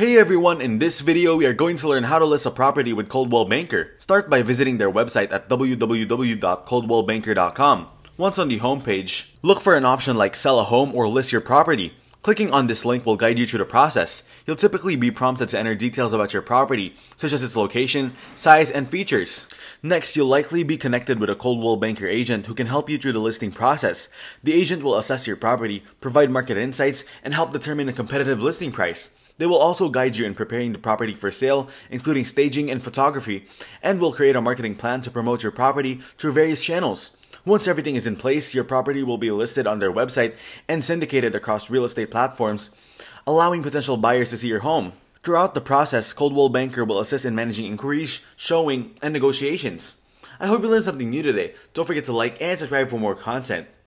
Hey everyone, in this video we are going to learn how to list a property with Coldwell Banker. Start by visiting their website at www.coldwellbanker.com. Once on the homepage, look for an option like sell a home or list your property. Clicking on this link will guide you through the process. You'll typically be prompted to enter details about your property, such as its location, size, and features. Next, you'll likely be connected with a Coldwell Banker agent who can help you through the listing process. The agent will assess your property, provide market insights, and help determine a competitive listing price. They will also guide you in preparing the property for sale, including staging and photography, and will create a marketing plan to promote your property through various channels. Once everything is in place, your property will be listed on their website and syndicated across real estate platforms, allowing potential buyers to see your home. Throughout the process, Coldwell Banker will assist in managing inquiries, showing, and negotiations. I hope you learned something new today. Don't forget to like and subscribe for more content.